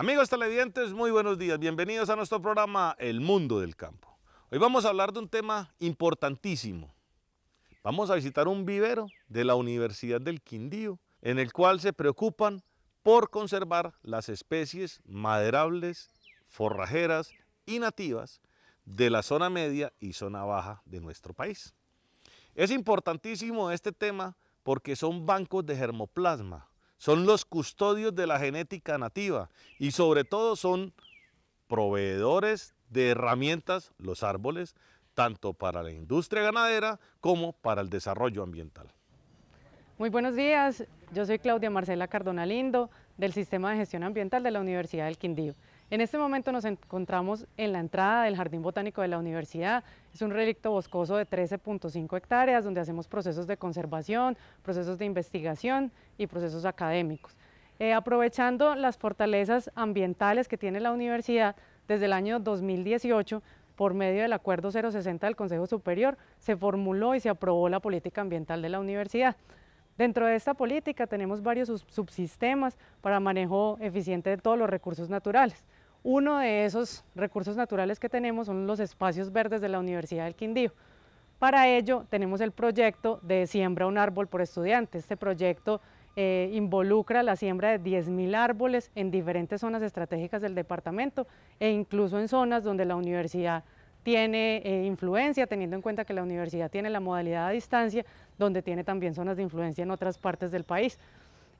Amigos televidentes, muy buenos días. Bienvenidos a nuestro programa El Mundo del Campo. Hoy vamos a hablar de un tema importantísimo. Vamos a visitar un vivero de la Universidad del Quindío, en el cual se preocupan por conservar las especies maderables, forrajeras y nativas de la zona media y zona baja de nuestro país. Es importantísimo este tema porque son bancos de germoplasma, son los custodios de la genética nativa y sobre todo son proveedores de herramientas, los árboles, tanto para la industria ganadera como para el desarrollo ambiental. Muy buenos días, yo soy Claudia Marcela Cardona Lindo del Sistema de Gestión Ambiental de la Universidad del Quindío. En este momento nos encontramos en la entrada del Jardín Botánico de la Universidad. Es un relicto boscoso de 13.5 hectáreas donde hacemos procesos de conservación, procesos de investigación y procesos académicos. Eh, aprovechando las fortalezas ambientales que tiene la universidad, desde el año 2018, por medio del Acuerdo 060 del Consejo Superior, se formuló y se aprobó la política ambiental de la universidad. Dentro de esta política tenemos varios subsistemas para manejo eficiente de todos los recursos naturales. Uno de esos recursos naturales que tenemos son los espacios verdes de la Universidad del Quindío. Para ello tenemos el proyecto de Siembra un árbol por estudiante. Este proyecto eh, involucra la siembra de 10.000 árboles en diferentes zonas estratégicas del departamento e incluso en zonas donde la universidad tiene eh, influencia, teniendo en cuenta que la universidad tiene la modalidad a distancia, donde tiene también zonas de influencia en otras partes del país.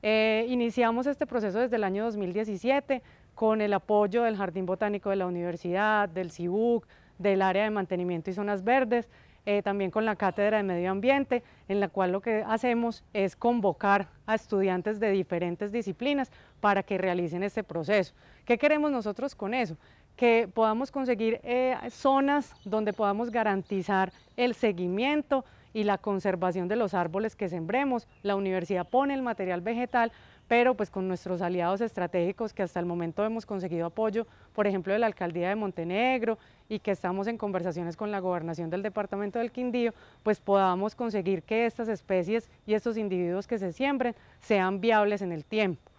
Eh, iniciamos este proceso desde el año 2017 con el apoyo del Jardín Botánico de la Universidad, del CIBUC, del área de mantenimiento y zonas verdes, eh, también con la Cátedra de Medio Ambiente, en la cual lo que hacemos es convocar a estudiantes de diferentes disciplinas para que realicen este proceso. ¿Qué queremos nosotros con eso? Que podamos conseguir eh, zonas donde podamos garantizar el seguimiento, y la conservación de los árboles que sembremos. La universidad pone el material vegetal, pero pues con nuestros aliados estratégicos que hasta el momento hemos conseguido apoyo, por ejemplo de la Alcaldía de Montenegro y que estamos en conversaciones con la gobernación del departamento del Quindío, pues podamos conseguir que estas especies y estos individuos que se siembren sean viables en el tiempo.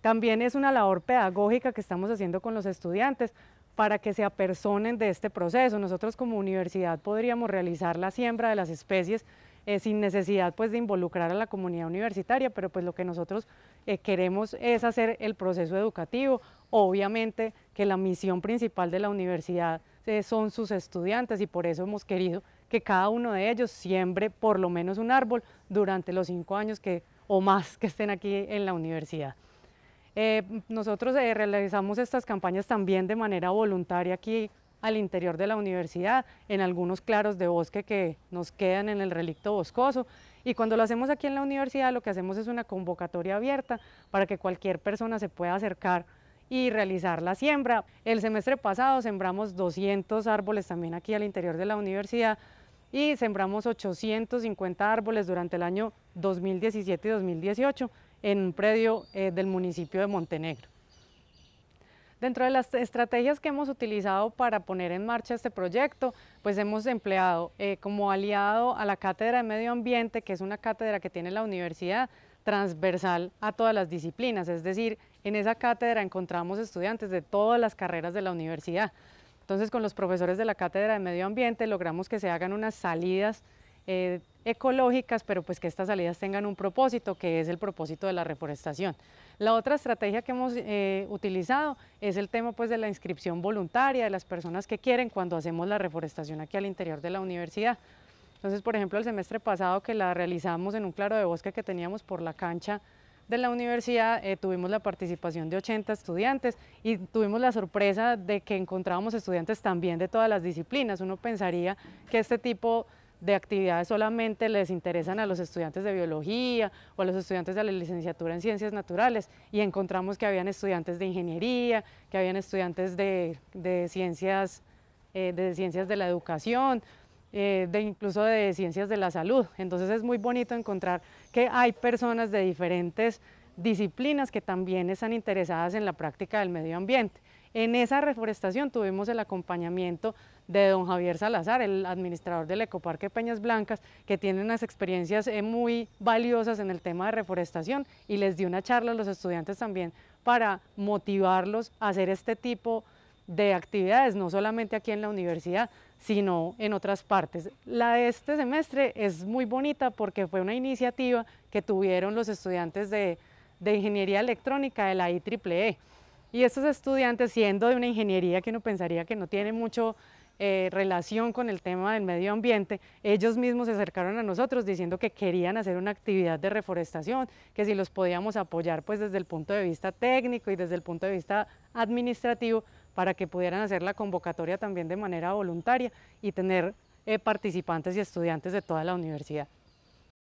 También es una labor pedagógica que estamos haciendo con los estudiantes para que se apersonen de este proceso. Nosotros como universidad podríamos realizar la siembra de las especies eh, sin necesidad pues, de involucrar a la comunidad universitaria, pero pues lo que nosotros eh, queremos es hacer el proceso educativo. Obviamente que la misión principal de la universidad eh, son sus estudiantes y por eso hemos querido que cada uno de ellos siembre por lo menos un árbol durante los cinco años que, o más que estén aquí en la universidad. Eh, nosotros realizamos estas campañas también de manera voluntaria aquí al interior de la universidad, en algunos claros de bosque que nos quedan en el relicto boscoso. Y cuando lo hacemos aquí en la universidad, lo que hacemos es una convocatoria abierta para que cualquier persona se pueda acercar y realizar la siembra. El semestre pasado sembramos 200 árboles también aquí al interior de la universidad y sembramos 850 árboles durante el año 2017 y 2018 en un predio eh, del municipio de Montenegro. Dentro de las estrategias que hemos utilizado para poner en marcha este proyecto, pues hemos empleado eh, como aliado a la Cátedra de Medio Ambiente, que es una cátedra que tiene la universidad transversal a todas las disciplinas, es decir, en esa cátedra encontramos estudiantes de todas las carreras de la universidad. Entonces, con los profesores de la Cátedra de Medio Ambiente logramos que se hagan unas salidas eh, ecológicas, pero pues que estas salidas tengan un propósito, que es el propósito de la reforestación. La otra estrategia que hemos eh, utilizado es el tema pues de la inscripción voluntaria de las personas que quieren cuando hacemos la reforestación aquí al interior de la universidad. Entonces, por ejemplo, el semestre pasado que la realizamos en un claro de bosque que teníamos por la cancha de la universidad, eh, tuvimos la participación de 80 estudiantes y tuvimos la sorpresa de que encontrábamos estudiantes también de todas las disciplinas. Uno pensaría que este tipo de actividades solamente les interesan a los estudiantes de biología o a los estudiantes de la licenciatura en ciencias naturales y encontramos que habían estudiantes de ingeniería, que habían estudiantes de, ciencias, eh, de ciencias de la educación, eh, de incluso de ciencias de la salud. Entonces es muy bonito encontrar que hay personas de diferentes disciplinas que también están interesadas en la práctica del medio ambiente En esa reforestación tuvimos el acompañamiento de don Javier Salazar, el administrador del Ecoparque Peñas Blancas, que tiene unas experiencias eh, muy valiosas en el tema de reforestación y les dio una charla a los estudiantes también para motivarlos a hacer este tipo de actividades, no solamente aquí en la universidad, sino en otras partes. La de este semestre es muy bonita porque fue una iniciativa que tuvieron los estudiantes de, de Ingeniería Electrónica de la IEEE. Y estos estudiantes, siendo de una ingeniería que uno pensaría que no tiene mucho eh, relación con el tema del medio ambiente, ellos mismos se acercaron a nosotros diciendo que querían hacer una actividad de reforestación, que si los podíamos apoyar pues desde el punto de vista técnico y desde el punto de vista administrativo para que pudieran hacer la convocatoria también de manera voluntaria y tener eh, participantes y estudiantes de toda la universidad.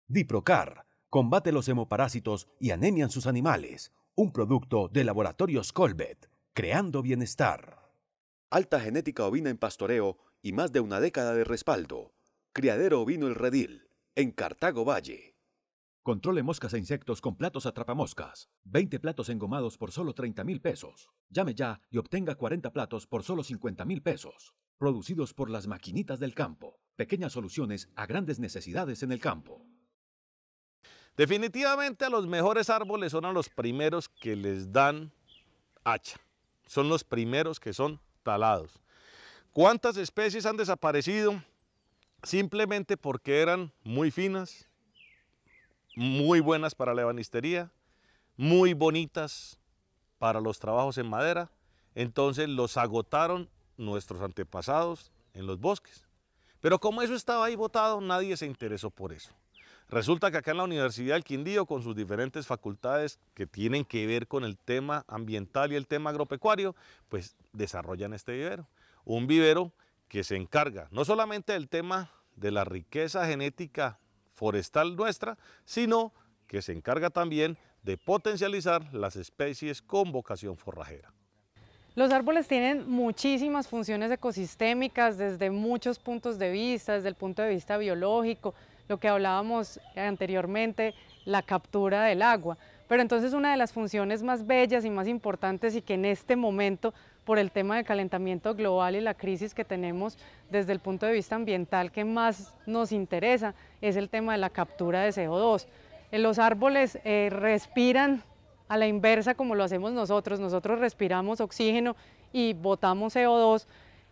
Diprocar combate los hemoparásitos y anemian sus animales, un producto de Laboratorios Colbet, creando bienestar alta genética ovina en pastoreo y más de una década de respaldo. Criadero ovino El Redil, en Cartago Valle. Controle moscas e insectos con platos atrapamoscas. 20 platos engomados por solo 30 mil pesos. Llame ya y obtenga 40 platos por solo 50 mil pesos. Producidos por las maquinitas del campo. Pequeñas soluciones a grandes necesidades en el campo. Definitivamente a los mejores árboles son a los primeros que les dan hacha. Son los primeros que son talados. ¿Cuántas especies han desaparecido? Simplemente porque eran muy finas, muy buenas para la ebanistería, muy bonitas para los trabajos en madera. Entonces los agotaron nuestros antepasados en los bosques. Pero como eso estaba ahí botado, nadie se interesó por eso. Resulta que acá en la Universidad del Quindío, con sus diferentes facultades que tienen que ver con el tema ambiental y el tema agropecuario, pues desarrollan este vivero. Un vivero que se encarga no solamente del tema de la riqueza genética forestal nuestra, sino que se encarga también de potencializar las especies con vocación forrajera. Los árboles tienen muchísimas funciones ecosistémicas desde muchos puntos de vista, desde el punto de vista biológico, lo que hablábamos anteriormente, la captura del agua. Pero entonces una de las funciones más bellas y más importantes y que en este momento, por el tema del calentamiento global y la crisis que tenemos desde el punto de vista ambiental que más nos interesa, es el tema de la captura de CO2. Eh, los árboles eh, respiran a la inversa como lo hacemos nosotros, nosotros respiramos oxígeno y botamos CO2,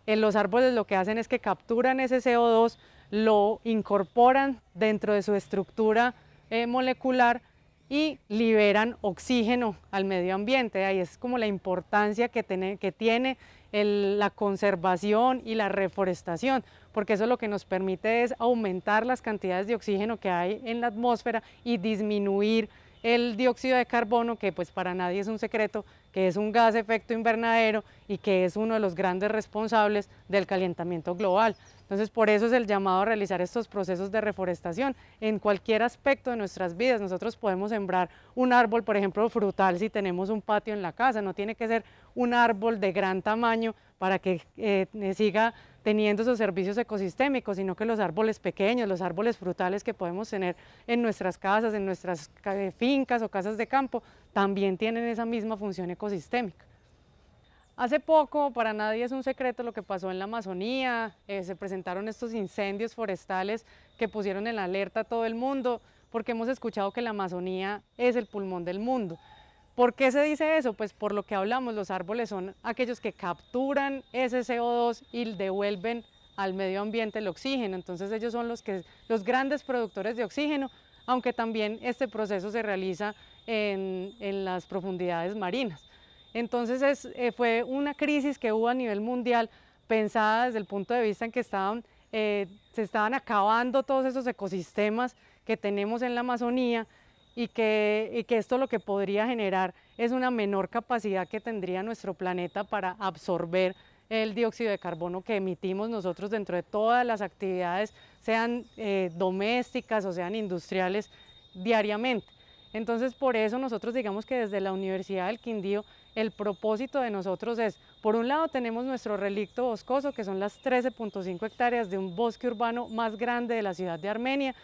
en los árboles lo que hacen es que capturan ese CO2, lo incorporan dentro de su estructura eh, molecular y liberan oxígeno al medio ambiente. Ahí es como la importancia que tiene, que tiene la conservación y la reforestación, porque eso lo que nos permite es aumentar las cantidades de oxígeno que hay en la atmósfera y disminuir el dióxido de carbono, que pues para nadie es un secreto, que es un gas efecto invernadero y que es uno de los grandes responsables del calentamiento global. Entonces, por eso es el llamado a realizar estos procesos de reforestación en cualquier aspecto de nuestras vidas. Nosotros podemos sembrar un árbol, por ejemplo, frutal si tenemos un patio en la casa. No tiene que ser un árbol de gran tamaño para que eh, siga teniendo esos servicios ecosistémicos, sino que los árboles pequeños, los árboles frutales que podemos tener en nuestras casas, en nuestras fincas o casas de campo, también tienen esa misma función ecosistémica. Hace poco, para nadie es un secreto lo que pasó en la Amazonía, eh, se presentaron estos incendios forestales que pusieron en alerta a todo el mundo, porque hemos escuchado que la Amazonía es el pulmón del mundo. ¿Por qué se dice eso? Pues por lo que hablamos, los árboles son aquellos que capturan ese CO2 y devuelven al medio ambiente el oxígeno, entonces ellos son los, grandes productores de oxígeno, aunque también este proceso se realiza en las profundidades marinas. Entonces eh, fue una crisis que hubo a nivel mundial pensada desde el punto de vista en que eh, se estaban acabando todos esos ecosistemas que tenemos en la Amazonía y que, y que esto lo que podría generar es una menor capacidad que tendría nuestro planeta para absorber el dióxido de carbono que emitimos nosotros dentro de todas las actividades, sean eh, domésticas o sean industriales, diariamente. Entonces, por eso nosotros digamos que desde la Universidad del Quindío el propósito de nosotros es, por un lado tenemos nuestro relicto boscoso, que son las 13.5 hectáreas de un bosque urbano más grande de la ciudad de Armenia.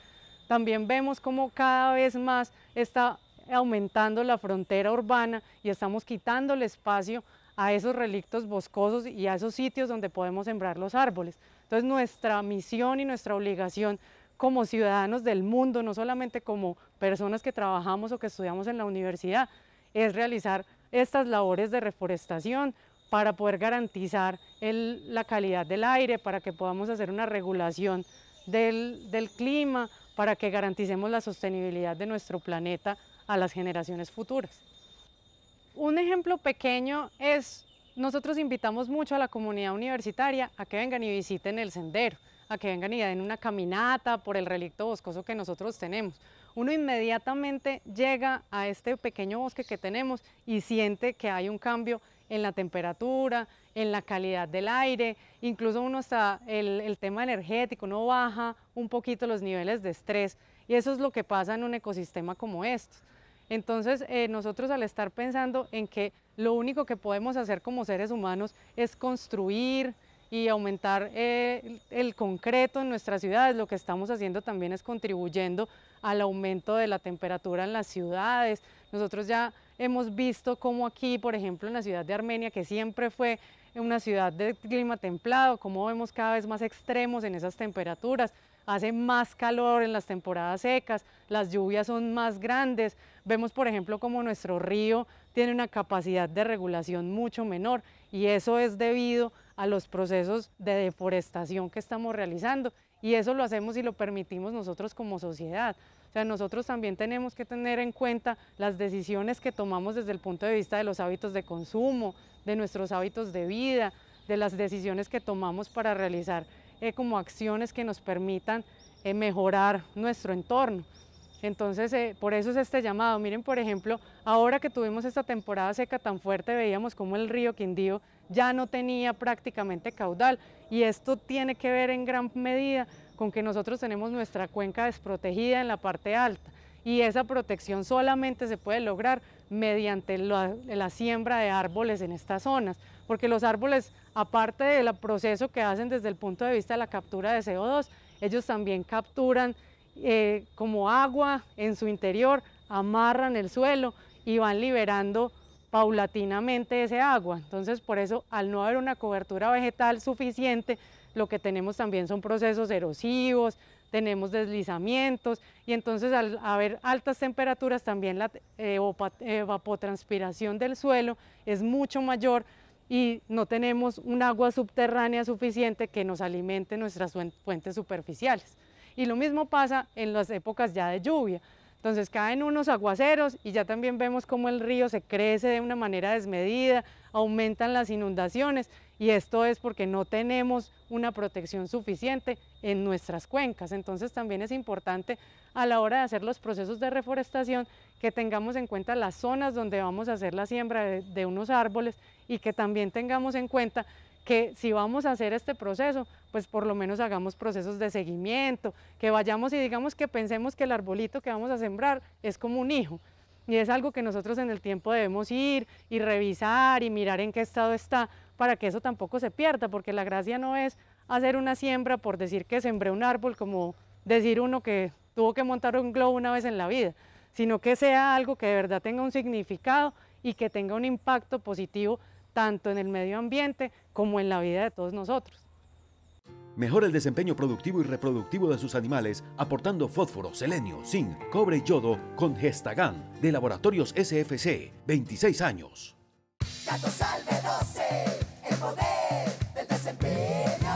También vemos cómo cada vez más está aumentando la frontera urbana y estamos quitando el espacio a esos relictos boscosos y a esos sitios donde podemos sembrar los árboles. Entonces nuestra misión y nuestra obligación como ciudadanos del mundo, no solamente como personas que trabajamos o que estudiamos en la universidad, es realizar estas labores de reforestación para poder garantizar la calidad del aire, para que podamos hacer una regulación del, del clima, para que garanticemos la sostenibilidad de nuestro planeta a las generaciones futuras. Un ejemplo pequeño es, nosotros invitamos mucho a la comunidad universitaria a que vengan y visiten el sendero, a que vengan y den una caminata por el relicto boscoso que nosotros tenemos. Uno inmediatamente llega a este pequeño bosque que tenemos y siente que hay un cambio en la temperatura, en la calidad del aire, incluso uno está, el, el tema energético, uno baja un poquito los niveles de estrés y eso es lo que pasa en un ecosistema como estos. Entonces, eh, nosotros al estar pensando en que lo único que podemos hacer como seres humanos es construir y aumentar eh, el concreto en nuestras ciudades, lo que estamos haciendo también es contribuyendo al aumento de la temperatura en las ciudades. Nosotros ya hemos visto cómo aquí, por ejemplo, en la ciudad de Armenia, que siempre fue una ciudad de clima templado, cómo vemos cada vez más extremos en esas temperaturas. Hace más calor en las temporadas secas, las lluvias son más grandes, vemos por ejemplo como nuestro río tiene una capacidad de regulación mucho menor y eso es debido a los procesos de deforestación que estamos realizando y eso lo hacemos y lo permitimos nosotros como sociedad. O sea, nosotros también tenemos que tener en cuenta las decisiones que tomamos desde el punto de vista de los hábitos de consumo, de nuestros hábitos de vida, de las decisiones que tomamos para realizar eh, como acciones que nos permitan eh, mejorar nuestro entorno. Entonces, eh, por eso es este llamado. Miren, por ejemplo, ahora que tuvimos esta temporada seca tan fuerte, veíamos como el río Quindío ya no tenía prácticamente caudal. Y esto tiene que ver en gran medida con que nosotros tenemos nuestra cuenca desprotegida en la parte alta. Y esa protección solamente se puede lograr mediante la, siembra de árboles en estas zonas, porque los árboles, aparte del proceso que hacen desde el punto de vista de la captura de CO2, ellos también capturan eh, como agua en su interior, amarran el suelo y van liberando paulatinamente ese agua. Entonces, por eso, al no haber una cobertura vegetal suficiente, lo que tenemos también son procesos erosivos, tenemos deslizamientos y entonces al haber altas temperaturas también la eh, evapotranspiración del suelo es mucho mayor y no tenemos un agua subterránea suficiente que nos alimente nuestras fuentes superficiales. Y lo mismo pasa en las épocas ya de lluvia. Entonces caen unos aguaceros y ya también vemos cómo el río se crece de una manera desmedida, aumentan las inundaciones y esto es porque no tenemos una protección suficiente en nuestras cuencas. Entonces también es importante a la hora de hacer los procesos de reforestación que tengamos en cuenta las zonas donde vamos a hacer la siembra de, unos árboles y que también tengamos en cuenta que si vamos a hacer este proceso, pues por lo menos hagamos procesos de seguimiento, que vayamos y digamos que pensemos que el arbolito que vamos a sembrar es como un hijo, y es algo que nosotros en el tiempo debemos ir y revisar y mirar en qué estado está para que eso tampoco se pierda, porque la gracia no es hacer una siembra por decir que sembré un árbol, como decir uno que tuvo que montar un globo una vez en la vida, sino que sea algo que de verdad tenga un significado y que tenga un impacto positivo tanto en el medio ambiente como en la vida de todos nosotros. Mejora el desempeño productivo y reproductivo de sus animales aportando fósforo, selenio, zinc, cobre y yodo con Gestagan de Laboratorios SFC, 26 años. Gato Salve 12, el poder del desempeño.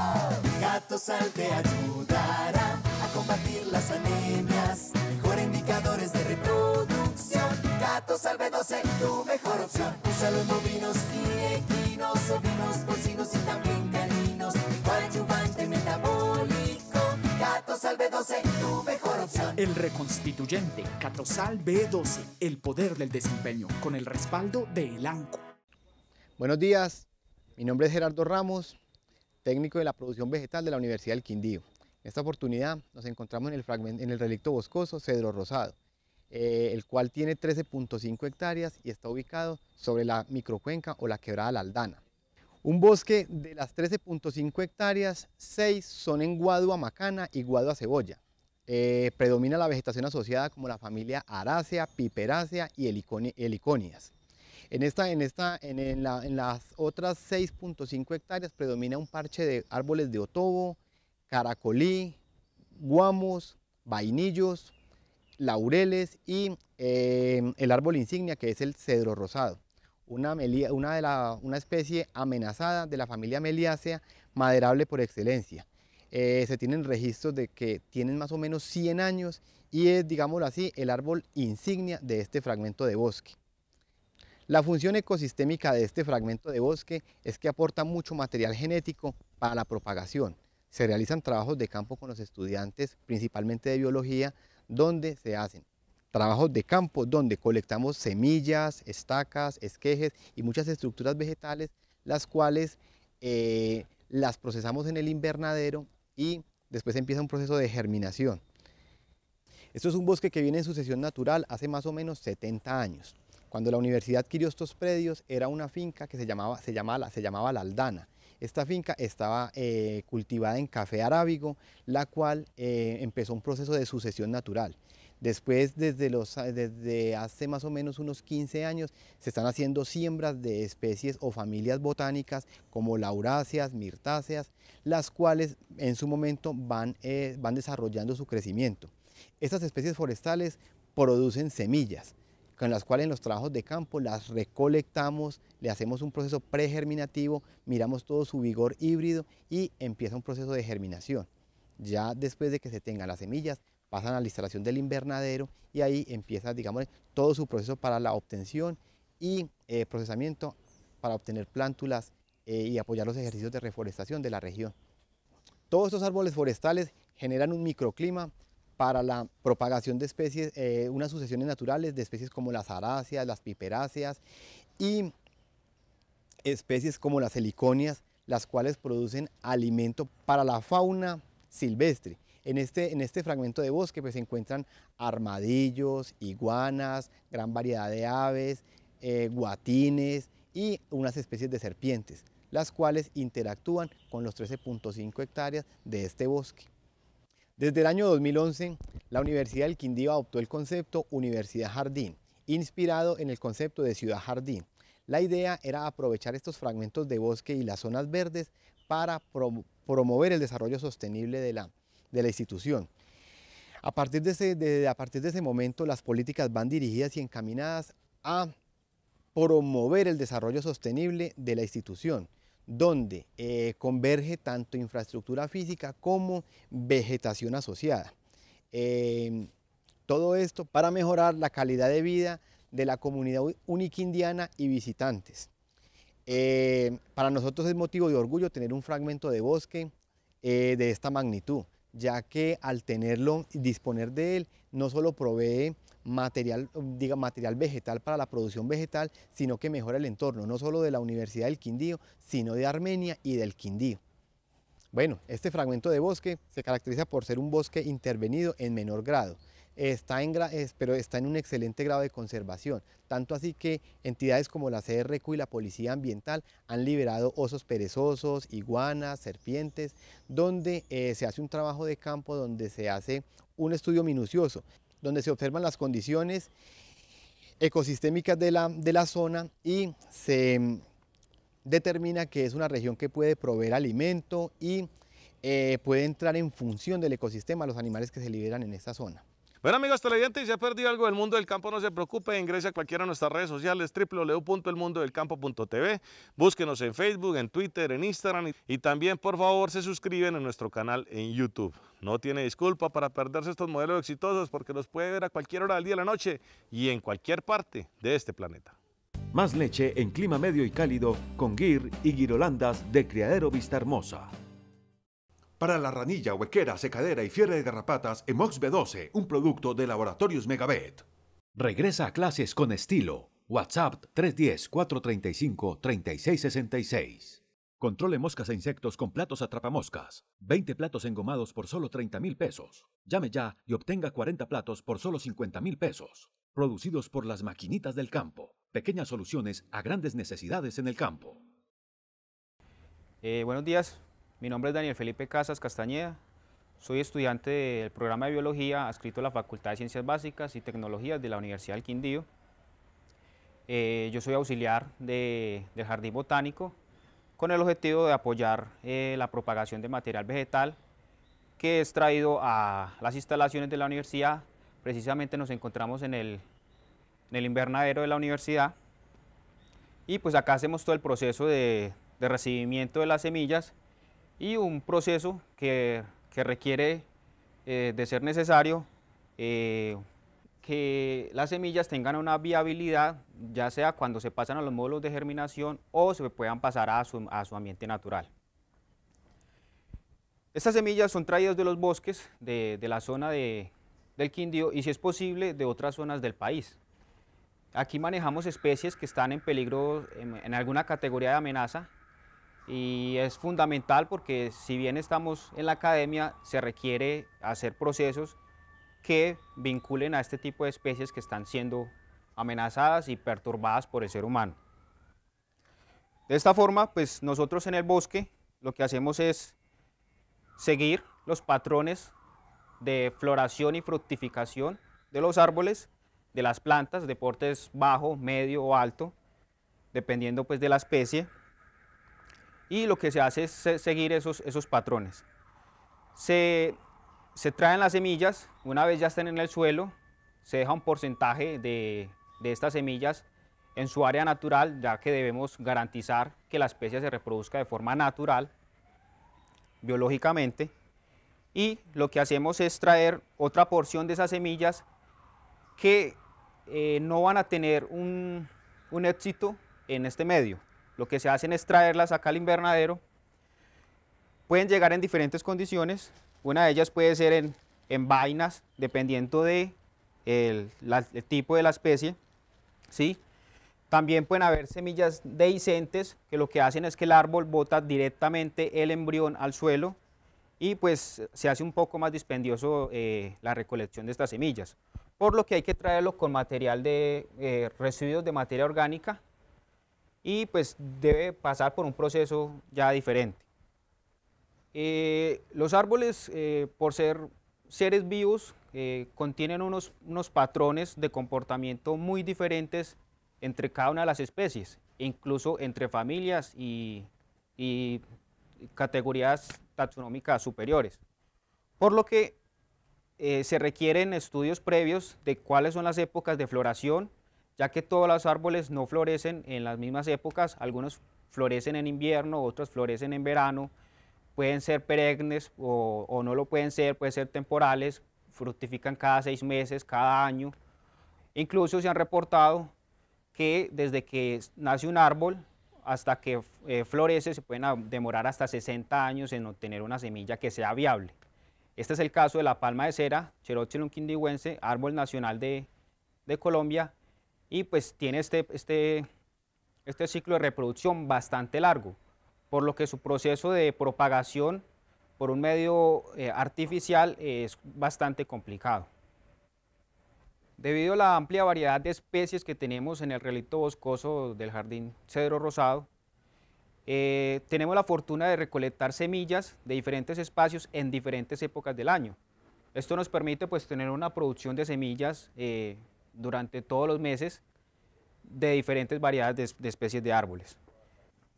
Gato Sal te ayudará a combatir las anemias, mejora indicadores de reproducción. Gato Salve 12, tu mejor opción. Úsalo en bovinos y equinos, ovinos, porcinos y también caninos metabólico. Catosal B12, tu mejor opción. El reconstituyente Catosal B12, el poder del desempeño, con el respaldo de Elanco. Buenos días, mi nombre es Gerardo Ramos, técnico de la producción vegetal de la Universidad del Quindío. En esta oportunidad nos encontramos en el, fragmento, en el relicto boscoso Cedro Rosado, eh, el cual tiene 13.5 hectáreas y está ubicado sobre la microcuenca o la quebrada La Aldana. Un bosque de las 13.5 hectáreas, 6 son en Guadua Macana y Guadua Cebolla. Eh, predomina la vegetación asociada como la familia Arácea, Piperácea y Heliconias. En, esta, en, esta, en, las otras 6.5 hectáreas predomina un parche de árboles de otobo, caracolí, guamos, vainillos, laureles y eh, el árbol insignia que es el cedro rosado, una, una, de la, una especie amenazada de la familia Meliacea, maderable por excelencia. Eh, se tienen registros de que tienen más o menos 100 años y es, digámoslo así, el árbol insignia de este fragmento de bosque. La función ecosistémica de este fragmento de bosque es que aporta mucho material genético para la propagación. Se realizan trabajos de campo con los estudiantes, principalmente de biología, donde se hacen trabajos de campo, donde colectamos semillas, estacas, esquejes y muchas estructuras vegetales, las cuales eh, las procesamos en el invernadero y después empieza un proceso de germinación. Esto es un bosque que viene en sucesión natural hace más o menos 70 años. Cuando la universidad adquirió estos predios era una finca que se llamaba, se llamaba, se llamaba La Aldana. Esta finca estaba eh, cultivada en café arábigo, la cual eh, empezó un proceso de sucesión natural. Después, desde, los, desde hace más o menos unos 15 años, se están haciendo siembras de especies o familias botánicas como lauráceas, mirtáceas, las cuales en su momento van, eh, van desarrollando su crecimiento. Estas especies forestales producen semillas con las cuales en los trabajos de campo las recolectamos, le hacemos un proceso pregerminativo, miramos todo su vigor híbrido y empieza un proceso de germinación. Ya después de que se tengan las semillas, pasan a la instalación del invernadero y ahí empieza, digamos, todo su proceso para la obtención y eh, procesamiento para obtener plántulas eh, y apoyar los ejercicios de reforestación de la región. Todos estos árboles forestales generan un microclima para la propagación de especies, eh, unas sucesiones naturales de especies como las aráceas, las piperáceas y especies como las heliconias, las cuales producen alimento para la fauna silvestre. En este, en este fragmento de bosque pues, se encuentran armadillos, iguanas, gran variedad de aves, eh, guatines y unas especies de serpientes, las cuales interactúan con los 13.5 hectáreas de este bosque. Desde el año 2011, la Universidad del Quindío adoptó el concepto Universidad Jardín, inspirado en el concepto de Ciudad Jardín. La idea era aprovechar estos fragmentos de bosque y las zonas verdes para promover el desarrollo sostenible de la, de la institución. A partir de, ese, a partir de ese momento, las políticas van dirigidas y encaminadas a promover el desarrollo sostenible de la institución donde eh, converge tanto infraestructura física como vegetación asociada. Em, todo esto para mejorar la calidad de vida de la comunidad uniquindiana y visitantes. Em, para nosotros es motivo de orgullo tener un fragmento de bosque eh, de esta magnitud, ya que al tenerlo y disponer de él, no solo provee material, diga, material vegetal para la producción vegetal, sino que mejora el entorno, no solo de la Universidad del Quindío, sino de Armenia y del Quindío. Bueno, este fragmento de bosque se caracteriza por ser un bosque intervenido en menor grado, está en, pero está en un excelente grado de conservación, tanto así que entidades como la CRQ y la Policía Ambiental han liberado osos perezosos, iguanas, serpientes, donde eh, se hace un trabajo de campo, donde se hace un estudio minucioso donde se observan las condiciones ecosistémicas de la, de la zona y se determina que es una región que puede proveer alimento y eh, puede entrar en función del ecosistema los animales que se liberan en esta zona. Bueno amigos televidentes, si ha perdido algo del mundo del campo, no se preocupe, ingrese a cualquiera de nuestras redes sociales, www.elmundodelcampo.tv, búsquenos en Facebook, en Twitter, en Instagram y también por favor se suscriben a nuestro canal en YouTube. No tiene disculpa para perderse estos modelos exitosos porque los puede ver a cualquier hora del día y la noche y en cualquier parte de este planeta. Más leche en clima medio y cálido con GIR y Girolandas de Criadero Vista Hermosa. Para la ranilla, huequera, secadera y fiebre de garrapatas, Emox B12, un producto de Laboratorios Megabet. Regresa a clases con estilo. WhatsApp 310-435-3666. Controle moscas e insectos con platos atrapamoscas. 20 platos engomados por solo 30 mil pesos. Llame ya y obtenga 40 platos por solo 50 mil pesos. Producidos por las maquinitas del campo. Pequeñas soluciones a grandes necesidades en el campo. Eh, buenos días, mi nombre es Daniel Felipe Casas Castañeda, soy estudiante del programa de Biología adscrito a la Facultad de Ciencias Básicas y Tecnologías de la Universidad del Quindío. Eh, yo soy auxiliar de, del Jardín Botánico con el objetivo de apoyar eh, la propagación de material vegetal que es traído a las instalaciones de la universidad. Precisamente nos encontramos en el, en el invernadero de la universidad y pues acá hacemos todo el proceso de, de recibimiento de las semillas y un proceso que, que requiere eh, de ser necesario eh, que las semillas tengan una viabilidad, ya sea cuando se pasan a los módulos de germinación o se puedan pasar a su, a su ambiente natural. Estas semillas son traídas de los bosques de, de la zona de, del Quindío y si es posible de otras zonas del país. Aquí manejamos especies que están en peligro en, en alguna categoría de amenaza y es fundamental porque si bien estamos en la academia se requiere hacer procesos que vinculen a este tipo de especies que están siendo amenazadas y perturbadas por el ser humano. De esta forma, pues nosotros en el bosque lo que hacemos es seguir los patrones de floración y fructificación de los árboles, de las plantas de portes bajo, medio o alto, dependiendo pues de la especie. Y lo que se hace es seguir esos, esos patrones. Se se traen las semillas, una vez ya estén en el suelo, se deja un porcentaje de, de, estas semillas en su área natural, ya que debemos garantizar que la especie se reproduzca de forma natural, biológicamente. Y lo que hacemos es traer otra porción de esas semillas que eh, no van a tener un, un éxito en este medio. Lo que se hacen es traerlas acá al invernadero. Pueden llegar en diferentes condiciones, una de ellas puede ser en, en vainas, dependiendo de tipo de la especie. ¿sí? También pueden haber semillas dehiscentes, que lo que hacen es que el árbol bota directamente el embrión al suelo y pues se hace un poco más dispendioso eh, la recolección de estas semillas. Por lo que hay que traerlo con material de eh, residuos de materia orgánica y pues debe pasar por un proceso ya diferente. Eh, los árboles, eh, por ser seres vivos, eh, contienen unos, unos, patrones de comportamiento muy diferentes entre cada una de las especies, incluso entre familias y, y categorías taxonómicas superiores. Por lo que se requieren estudios previos de cuáles son las épocas de floración, ya que todos los árboles no florecen en las mismas épocas, algunos florecen en invierno, otros florecen en verano, pueden ser perennes o, no lo pueden ser, pueden ser temporales, fructifican cada seis meses, cada año. Incluso se han reportado que desde que nace un árbol hasta que eh, florece se pueden demorar hasta 60 años en obtener una semilla que sea viable. Este es el caso de la palma de cera, Cherochilum quindigüense, árbol nacional de Colombia, y pues tiene este, este, este ciclo de reproducción bastante largo por lo que su proceso de propagación por un medio eh, artificial es bastante complicado. Debido a la amplia variedad de especies que tenemos en el relicto boscoso del jardín Cedro Rosado, eh, tenemos la fortuna de recolectar semillas de diferentes espacios en diferentes épocas del año. Esto nos permite pues, tener una producción de semillas eh, durante todos los meses de diferentes variedades de, especies de árboles.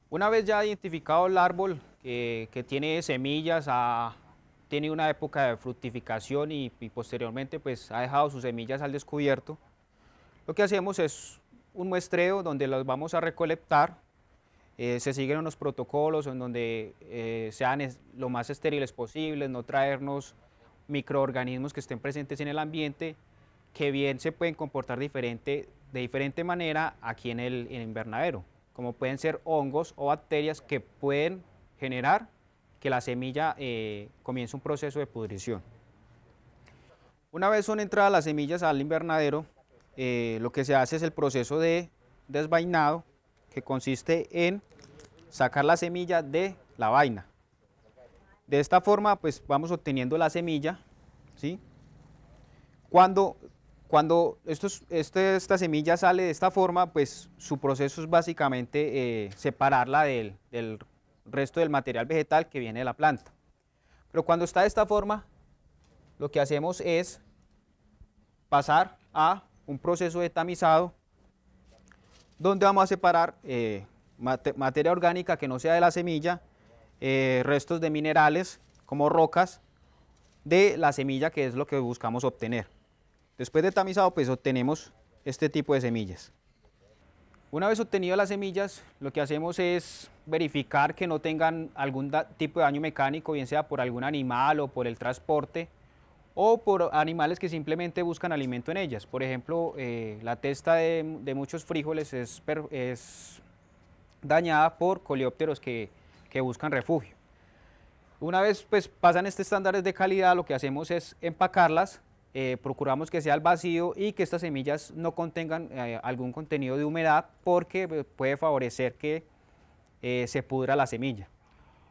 Una vez ya identificado el árbol que, tiene semillas, tiene una época de fructificación y, y, posteriormente pues ha dejado sus semillas al descubierto, lo que hacemos es un muestreo donde las vamos a recolectar, eh, se siguen unos protocolos en donde eh, sean lo más estériles posibles, no traernos microorganismos que estén presentes en el ambiente, que bien se pueden comportar diferente, de diferente manera aquí en el, invernadero como pueden ser hongos o bacterias que pueden generar que la semilla eh, comience un proceso de pudrición. Una vez son entradas las semillas al invernadero, eh, lo que se hace es el proceso de desvainado, que consiste en sacar la semilla de la vaina. De esta forma, pues vamos obteniendo la semilla, ¿sí? Cuando cuando este, esta semilla sale de esta forma, pues su proceso es básicamente eh, separarla del, del, resto del material vegetal que viene de la planta. Pero cuando está de esta forma, lo que hacemos es pasar a un proceso de tamizado donde vamos a separar eh, materia orgánica que no sea de la semilla, eh, restos de minerales como rocas, de la semilla que es lo que buscamos obtener. Después de tamizado pues obtenemos este tipo de semillas. Una vez obtenido las semillas, lo que hacemos es verificar que no tengan algún tipo de daño mecánico, bien sea por algún animal o por el transporte, o por animales que simplemente buscan alimento en ellas. Por ejemplo, eh, la testa de, muchos frijoles es, dañada por coleópteros que, que, buscan refugio. Una vez pues, pasan estos estándares de calidad, lo que hacemos es empacarlas, eh, procuramos que sea al vacío y que estas semillas no contengan eh, algún contenido de humedad porque puede favorecer que se pudra la semilla.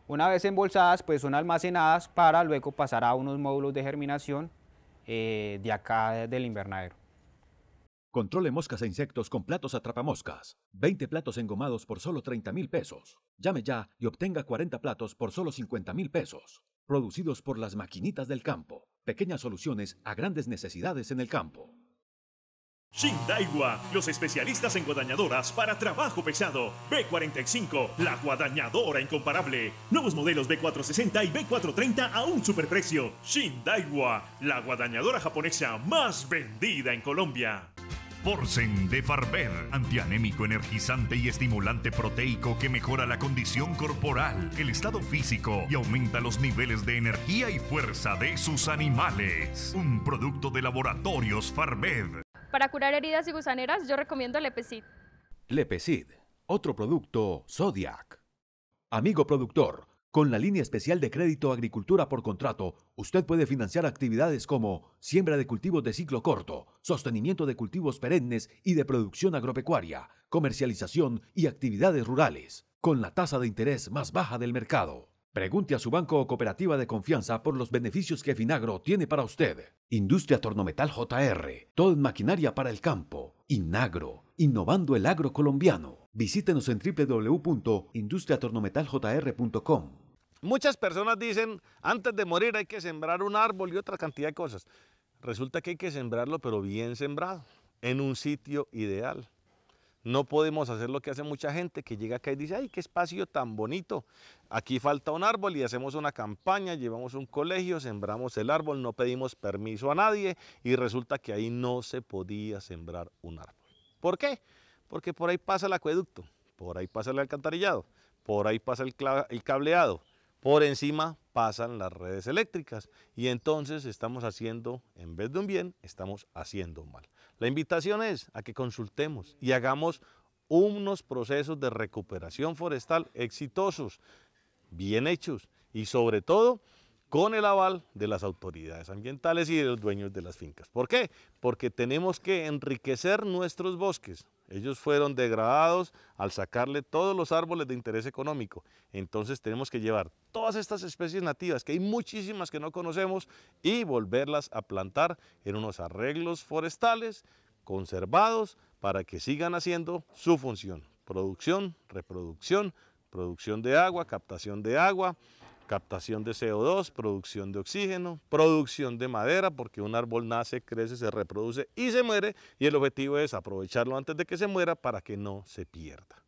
Una vez embolsadas, pues son almacenadas para luego pasar a unos módulos de germinación eh, de acá del invernadero. Controle moscas e insectos con platos atrapamoscas. 20 platos engomados por solo 30 mil pesos. Llame ya y obtenga 40 platos por solo 50 mil pesos. Producidos por las maquinitas del campo. Pequeñas soluciones a grandes necesidades en el campo. Shindaiwa, los especialistas en guadañadoras para trabajo pesado. B45, la guadañadora incomparable. Nuevos modelos B460 y B430 a un superprecio. Shindaiwa, la guadañadora japonesa más vendida en Colombia. Porcen de Farber, antianémico, energizante y estimulante proteico que mejora la condición corporal, el estado físico y aumenta los niveles de energía y fuerza de sus animales. Un producto de laboratorios Farber. Para curar heridas y gusaneras, yo recomiendo Lepecid. Lepecid, otro producto Zodiac. Amigo productor, con la línea especial de crédito Agricultura por contrato, usted puede financiar actividades como siembra de cultivos de ciclo corto, sostenimiento de cultivos perennes y de producción agropecuaria, comercialización y actividades rurales, con la tasa de interés más baja del mercado. Pregunte a su banco o cooperativa de confianza por los beneficios que Finagro tiene para usted. Industria Tornometal JR, todo en maquinaria para el campo. Inagro, innovando el agro colombiano. Visítenos en www.industriatornometaljr.com. Muchas personas dicen, antes de morir hay que sembrar un árbol y otra cantidad de cosas. Resulta que hay que sembrarlo, pero bien sembrado, en un sitio ideal. No podemos hacer lo que hace mucha gente que llega acá y dice, ay, qué espacio tan bonito. Aquí falta un árbol y hacemos una campaña, llevamos un colegio, sembramos el árbol, no pedimos permiso a nadie y resulta que ahí no se podía sembrar un árbol. ¿Por qué? Porque por ahí pasa el acueducto, por ahí pasa el alcantarillado, por ahí pasa el, el cableado, por encima pasan las redes eléctricas y entonces estamos haciendo, en vez de un bien, estamos haciendo un mal. La invitación es a que consultemos y hagamos unos procesos de recuperación forestal exitosos, bien hechos y sobre todo con el aval de las autoridades ambientales y de los dueños de las fincas. ¿Por qué? Porque tenemos que enriquecer nuestros bosques. Ellos fueron degradados al sacarle todos los árboles de interés económico. Entonces tenemos que llevar todas estas especies nativas, que hay muchísimas que no conocemos, y volverlas a plantar en unos arreglos forestales conservados para que sigan haciendo su función. Producción, reproducción, producción de agua, captación de agua, captación de CO2, producción de oxígeno, producción de madera, porque un árbol nace, crece, se reproduce y se muere, y el objetivo es aprovecharlo antes de que se muera para que no se pierda.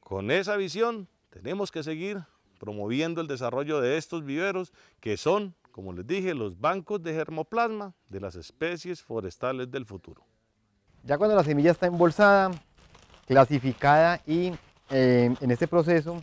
Con esa visión tenemos que seguir promoviendo el desarrollo de estos viveros que son, como les dije, los bancos de germoplasma de las especies forestales del futuro. Ya cuando la semilla está embolsada, clasificada y eh, en este proceso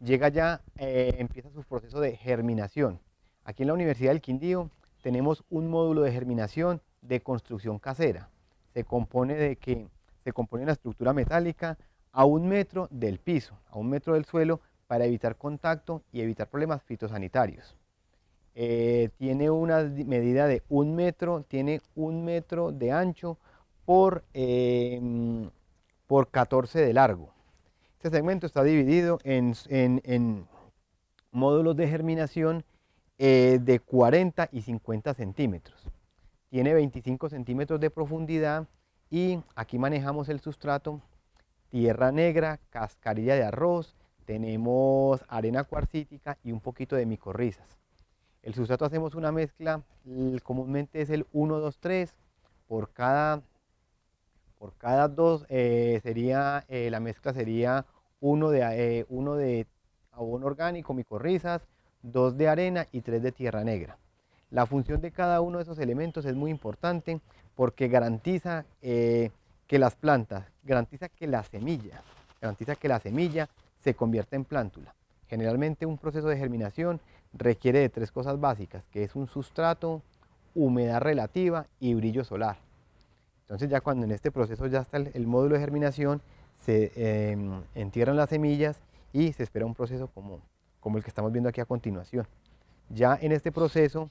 llega ya, eh, empieza su proceso de germinación. Aquí en la Universidad del Quindío tenemos un módulo de germinación de construcción casera. Se compone de que se compone una estructura metálica a un metro del piso, a un metro del suelo, para evitar contacto y evitar problemas fitosanitarios. Eh, tiene una medida de un metro, tiene un metro de ancho por, eh, por 14 de largo. Este segmento está dividido en, módulos de germinación eh, de 40 y 50 centímetros. Tiene 25 centímetros de profundidad y aquí manejamos el sustrato, tierra negra, cascarilla de arroz, tenemos arena cuarcítica y un poquito de micorrizas. El sustrato hacemos una mezcla, comúnmente es el 1, 2, 3, por cada Por cada dos eh, sería, eh, la mezcla sería uno de, eh, uno de abono orgánico, micorrizas, dos de arena y tres de tierra negra. La función de cada uno de esos elementos es muy importante porque garantiza que las plantas, garantiza que la semilla, garantiza que la semilla se convierta en plántula. Generalmente un proceso de germinación requiere de tres cosas básicas, que es un sustrato, humedad relativa y brillo solar. Entonces ya cuando en este proceso ya está el, módulo de germinación, se em, entierran las semillas y se espera un proceso como, como el que estamos viendo aquí a continuación. Ya en este proceso,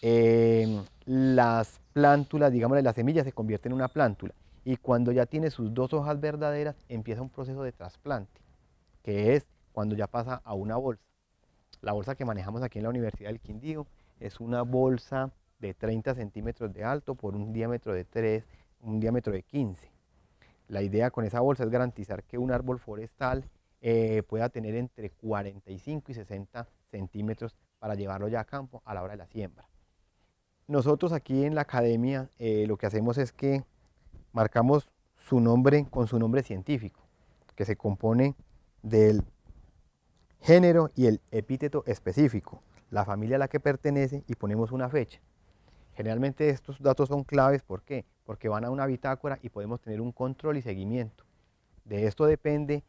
em, las plántulas, digamos las semillas se convierten en una plántula y cuando ya tiene sus dos hojas verdaderas empieza un proceso de trasplante, que es cuando ya pasa a una bolsa. La bolsa que manejamos aquí en la Universidad del Quindío es una bolsa de 30 centímetros de alto por un diámetro de 3, un diámetro de 15. La idea con esa bolsa es garantizar que un árbol forestal eh, pueda tener entre 45 y 60 centímetros para llevarlo ya a campo a la hora de la siembra. Nosotros aquí en la academia eh, lo que hacemos es que marcamos su nombre con su nombre científico, que se compone del género y el epíteto específico, la familia a la que pertenece y ponemos una fecha. Generalmente estos datos son claves, ¿por qué? Porque van a una bitácora y podemos tener un control y seguimiento. De esto depende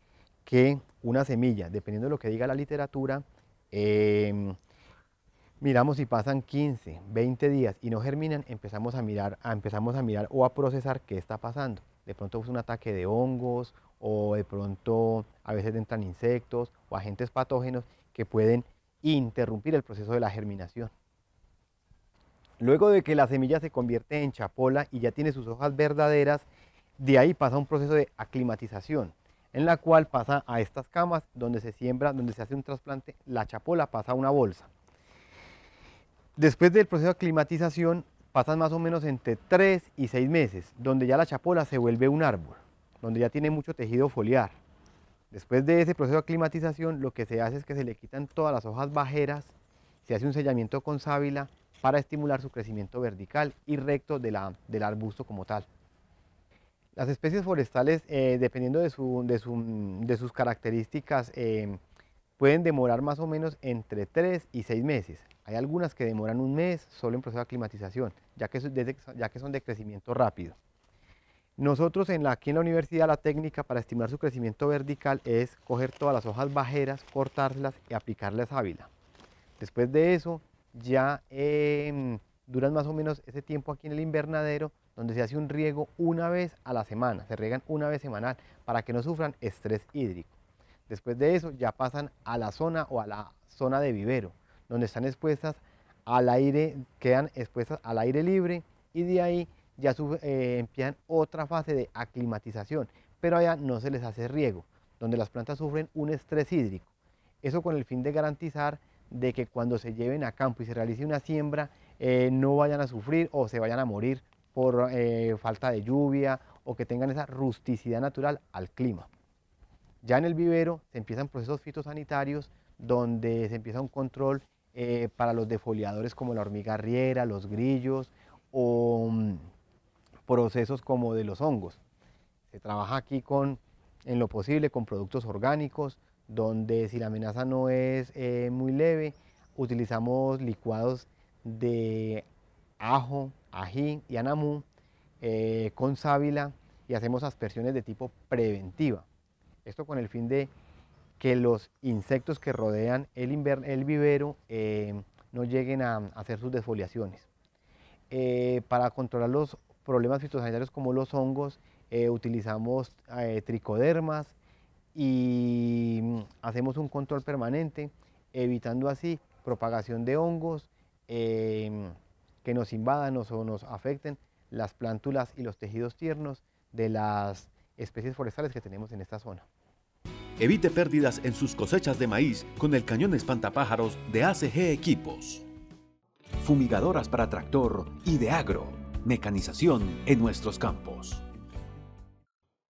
que una semilla, dependiendo de lo que diga la literatura, em, miramos si pasan 15, 20 días y no germinan, empezamos a mirar, empezamos a mirar o a procesar qué está pasando. De pronto es un ataque de hongos o de pronto a veces entran insectos o agentes patógenos que pueden interrumpir el proceso de la germinación. Luego de que la semilla se convierte en chapola y ya tiene sus hojas verdaderas, de ahí pasa un proceso de aclimatización, en la cual pasa a estas camas donde se siembra, donde se hace un trasplante, la chapola pasa a una bolsa. Después del proceso de aclimatización pasan más o menos entre 3 y 6 meses, donde ya la chapola se vuelve un árbol, donde ya tiene mucho tejido foliar. Después de ese proceso de aclimatización, lo que se hace es que se le quitan todas las hojas bajeras, se hace un sellamiento con sábila para estimular su crecimiento vertical y recto del arbusto como tal. Las especies forestales, eh, dependiendo de, sus características, eh, pueden demorar más o menos entre 3 y 6 meses. Hay algunas que demoran un mes solo en proceso de aclimatización, ya que, son de crecimiento rápido. Nosotros en la, aquí en la universidad la técnica para estimular su crecimiento vertical es coger todas las hojas bajeras, cortarlas y aplicarles sábila. Después de eso, ya em, duran más o menos ese tiempo aquí en el invernadero, donde se hace un riego una vez a la semana, se riegan una vez semanal para que no sufran estrés hídrico. Después de eso ya pasan a la zona o a la zona de vivero, donde están expuestas al aire, quedan expuestas al aire libre y de ahí ya eh, empiezan otra fase de aclimatización, pero allá no se les hace riego, donde las plantas sufren un estrés hídrico. Eso con el fin de garantizar de que cuando se lleven a campo y se realice una siembra eh, no vayan a sufrir o se vayan a morir por eh, falta de lluvia o que tengan esa rusticidad natural al clima. Ya en el vivero se empiezan procesos fitosanitarios donde se empieza un control eh, para los defoliadores como la hormiga riera, los grillos o mm, procesos como de los hongos. Se trabaja aquí con, en lo posible con productos orgánicos, donde si la amenaza no es eh, muy leve, utilizamos licuados de ajo, ají y anamú eh, con sábila y hacemos aspersiones de tipo preventiva. Esto con el fin de que los insectos que rodean el, el vivero eh, no lleguen a, hacer sus desfoliaciones. para controlar los problemas fitosanitarios como los hongos, utilizamos tricodermas, y mm, hacemos un control permanente, evitando así propagación de hongos em, que nos invadan o nos afecten las plántulas y los tejidos tiernos de las especies forestales que tenemos en esta zona. Evite pérdidas en sus cosechas de maíz con el cañón espantapájaros de ACG Equipos. Fumigadoras para tractor y de agro. Mecanización en nuestros campos.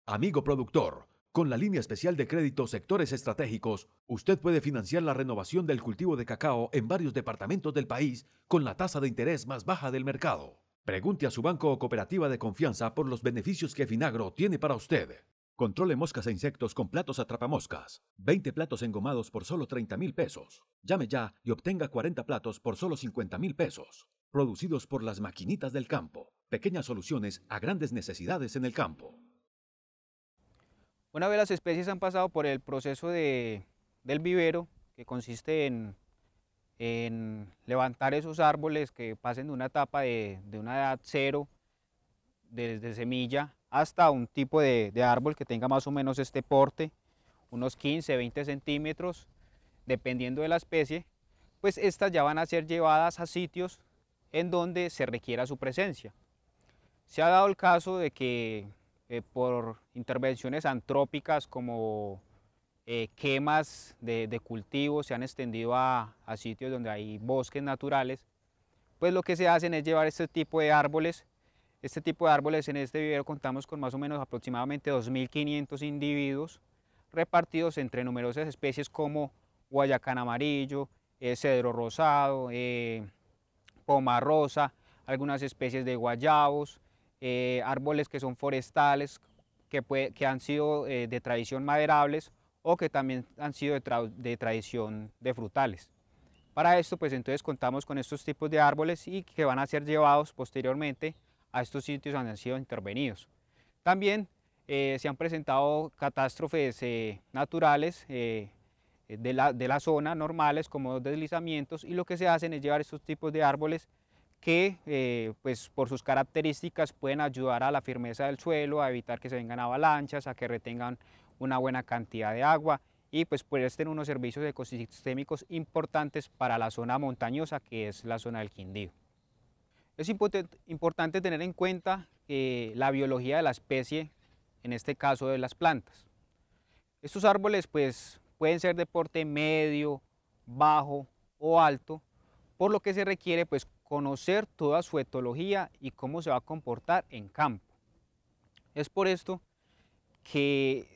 Amigo productor, con la línea especial de crédito sectores estratégicos, usted puede financiar la renovación del cultivo de cacao en varios departamentos del país con la tasa de interés más baja del mercado. Pregunte a su banco o cooperativa de confianza por los beneficios que Finagro tiene para usted. Controle moscas e insectos con platos atrapamoscas. 20 platos engomados por solo 30 mil pesos. Llame ya y obtenga 40 platos por solo 50 mil pesos. Producidos por las maquinitas del campo. Pequeñas soluciones a grandes necesidades en el campo. Una vez las especies han pasado por el proceso de, del vivero, que consiste en, levantar esos árboles que pasen de una etapa de, de una edad cero, desde semilla, hasta un tipo de, de, árbol que tenga más o menos este porte, unos 15, 20 centímetros, dependiendo de la especie, pues estas ya van a ser llevadas a sitios en donde se requiera su presencia. Se ha dado el caso de que eh, por intervenciones antrópicas como eh, quemas de, de, cultivos se han extendido a, a, sitios donde hay bosques naturales, pues lo que se hacen es llevar este tipo de árboles. Este tipo de árboles en este vivero contamos con más o menos aproximadamente 2.500 individuos repartidos entre numerosas especies como guayacán amarillo, eh, cedro rosado, eh, poma rosa, algunas especies de guayabos, eh, árboles que son forestales, que, puede, que han sido eh, de tradición maderables o que también han sido de, tra de, tradición de frutales. Para esto, pues entonces contamos con estos tipos de árboles y que van a ser llevados posteriormente a estos sitios donde han sido intervenidos. También eh, se han presentado catástrofes eh, naturales eh, de la, de, la, zona, normales, como deslizamientos, y lo que se hacen es llevar estos tipos de árboles que eh, pues por sus características pueden ayudar a la firmeza del suelo, a evitar que se vengan avalanchas, a que retengan una buena cantidad de agua y pues presten unos servicios ecosistémicos importantes para la zona montañosa que es la zona del Quindío. Es importante tener en cuenta eh, la biología de la especie, en este caso de las plantas. Estos árboles pues pueden ser de porte medio, bajo o alto, por lo que se requiere pues conocer toda su etología y cómo se va a comportar en campo. Es por esto que,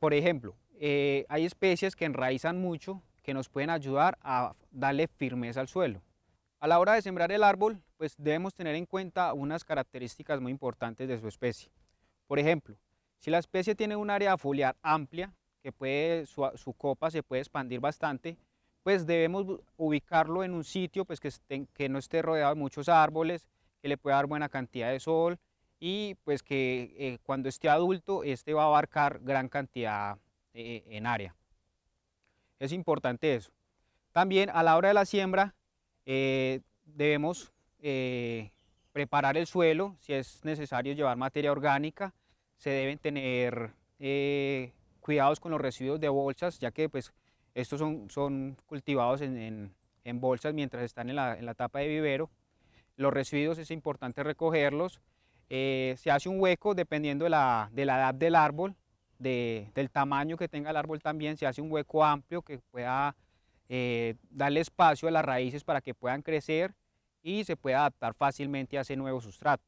por ejemplo, eh, hay especies que enraizan mucho que nos pueden ayudar a darle firmeza al suelo. A la hora de sembrar el árbol, pues debemos tener en cuenta unas características muy importantes de su especie. Por ejemplo, si la especie tiene un área foliar amplia, que puede, su, su copa se puede expandir bastante, pues debemos ubicarlo en un sitio pues, que, esté, que, no esté rodeado de muchos árboles, que le pueda dar buena cantidad de sol y pues que eh, cuando esté adulto este va a abarcar gran cantidad eh, en área. Es importante eso. También a la hora de la siembra eh, debemos eh, preparar el suelo, si es necesario llevar materia orgánica, se deben tener cuidados con los residuos de bolsas, ya que pues estos son, son cultivados en, en, bolsas mientras están en la, en la, etapa de vivero. Los residuos es importante recogerlos. Eh, se hace un hueco dependiendo de la, de la edad del árbol, de, del tamaño que tenga el árbol también. Se hace un hueco amplio que pueda eh, darle espacio a las raíces para que puedan crecer y se pueda adaptar fácilmente a ese nuevo sustrato.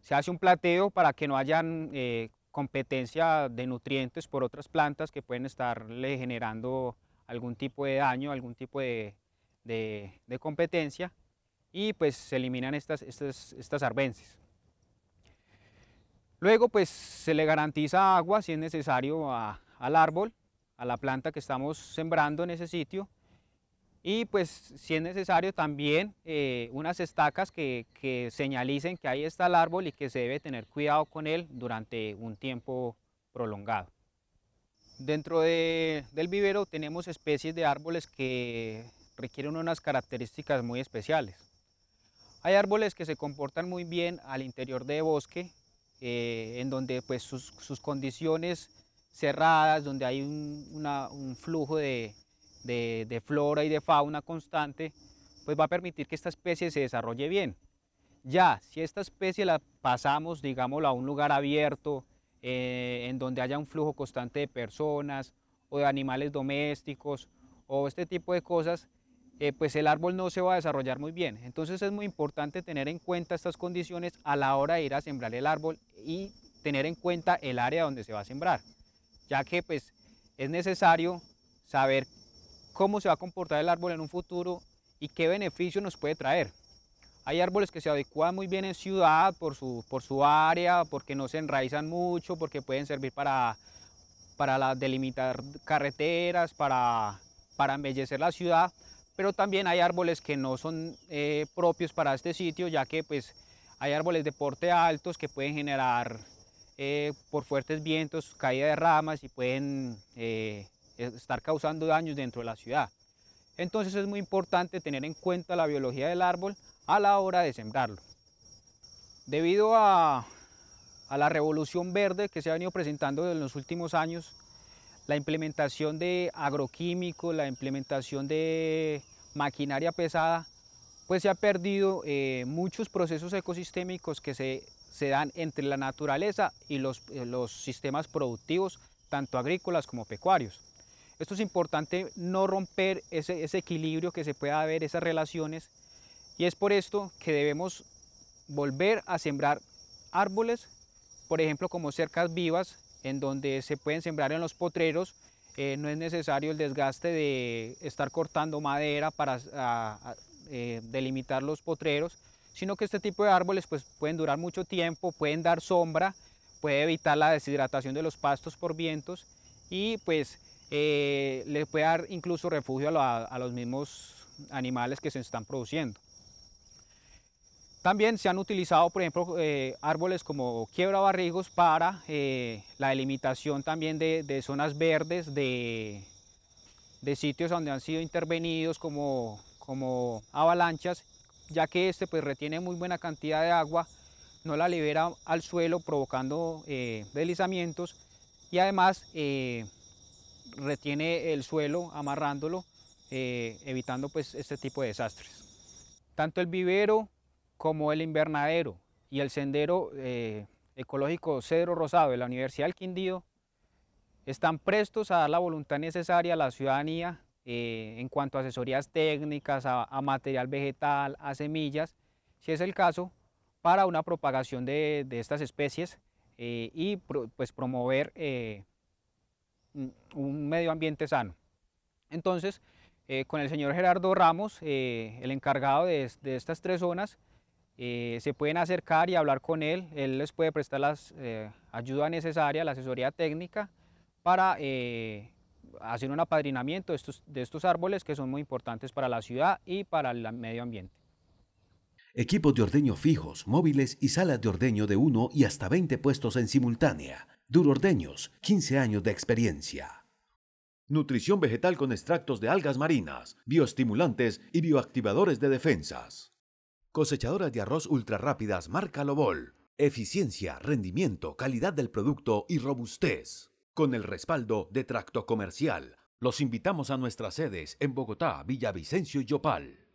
Se hace un plateo para que no hayan eh, competencia de nutrientes por otras plantas que pueden estarle generando algún tipo de daño, algún tipo de, de, competencia y pues se eliminan estas, estas, estas arbences. Luego pues se le garantiza agua si es necesario al árbol, a la planta que estamos sembrando en ese sitio y pues si es necesario también eh, unas estacas que, que, señalicen que ahí está el árbol y que se debe tener cuidado con él durante un tiempo prolongado. Dentro de, del vivero tenemos especies de árboles que requieren unas características muy especiales. Hay árboles que se comportan muy bien al interior de bosque, eh, en donde pues sus, sus, condiciones cerradas, donde hay un, una, un flujo de, de, flora y de fauna constante, pues va a permitir que esta especie se desarrolle bien. Ya, si esta especie la pasamos, digámoslo, a un lugar abierto, eh, en donde haya un flujo constante de personas o de animales domésticos o este tipo de cosas, eh, pues el árbol no se va a desarrollar muy bien. Entonces es muy importante tener en cuenta estas condiciones a la hora de ir a sembrar el árbol y tener en cuenta el área donde se va a sembrar, ya que pues es necesario saber cómo se va a comportar el árbol en un futuro y qué beneficio nos puede traer. Hay árboles que se adecuan muy bien en ciudad por su, por su área, porque no se enraizan mucho, porque pueden servir para, para delimitar carreteras, para, para embellecer la ciudad, pero también hay árboles que no son eh, propios para este sitio, ya que pues, hay árboles de porte altos que pueden generar eh, por fuertes vientos caída de ramas y pueden eh, estar causando daños dentro de la ciudad. Entonces es muy importante tener en cuenta la biología del árbol a la hora de sembrarlo. Debido a, la revolución verde que se ha venido presentando en los últimos años, la implementación de agroquímicos, la implementación de maquinaria pesada, pues se ha perdido eh, muchos procesos ecosistémicos que se, se, dan entre la naturaleza y los, eh, los sistemas productivos, tanto agrícolas como pecuarios. Esto es importante no romper ese, equilibrio que se pueda haber, esas relaciones, y es por esto que debemos volver a sembrar árboles, por ejemplo como cercas vivas, en donde se pueden sembrar en los potreros, eh, no es necesario el desgaste de estar cortando madera para eh, delimitar los potreros, sino que este tipo de árboles pues, pueden durar mucho tiempo, pueden dar sombra, puede evitar la deshidratación de los pastos por vientos y pues eh, puede dar incluso refugio a los mismos animales que se están produciendo. También se han utilizado, por ejemplo, eh, árboles como quiebra barrigos para eh, la delimitación también de, zonas verdes, de, sitios donde han sido intervenidos como, como avalanchas, ya que este pues, retiene muy buena cantidad de agua, no la libera al suelo provocando eh, deslizamientos y además retiene el suelo amarrándolo, evitando pues, este tipo de desastres. Tanto el vivero como el invernadero y el sendero eh, ecológico Cedro Rosado de la Universidad del Quindío están prestos a dar la voluntad necesaria a la ciudadanía eh, en cuanto a asesorías técnicas, a, material vegetal, a semillas, si es el caso, para una propagación de, estas especies eh, y pues promover un medio ambiente sano. Entonces, con el señor Gerardo Ramos, el encargado de, estas tres zonas, eh, se pueden acercar y hablar con él, él les puede prestar la eh, ayuda necesaria, la asesoría técnica para eh, hacer un apadrinamiento de estos, de estos árboles que son muy importantes para la ciudad y para el medio ambiente. Equipos de ordeño fijos, móviles y salas de ordeño de 1 y hasta 20 puestos en simultánea. Duro Ordeños, 15 años de experiencia. Nutrición vegetal con extractos de algas marinas, bioestimulantes y bioactivadores de defensas. Cosechadoras de arroz ultra rápidas marca Lobol. Eficiencia, rendimiento, calidad del producto y robustez. Con el respaldo de Tracto Comercial, los invitamos a nuestras sedes en Bogotá, Villavicencio y Yopal.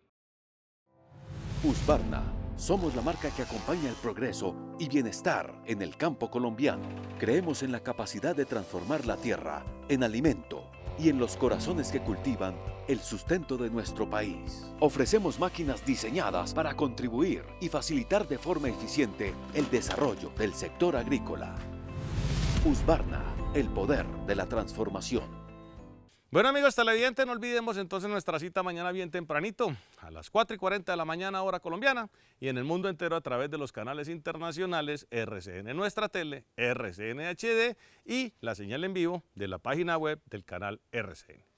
Husqvarna. Somos la marca que acompaña el progreso y bienestar en el campo colombiano. Creemos en la capacidad de transformar la tierra en alimento y en los corazones que cultivan el sustento de nuestro país. Ofrecemos máquinas diseñadas para contribuir y facilitar de forma eficiente el desarrollo del sector agrícola. Husqvarna, el poder de la transformación. Bueno amigos televidentes, no olvidemos entonces nuestra cita mañana bien tempranito, a las 4 y 40 de la mañana hora colombiana y en el mundo entero a través de los canales internacionales RCN Nuestra Tele, RCN HD y la señal en vivo de la página web del canal RCN.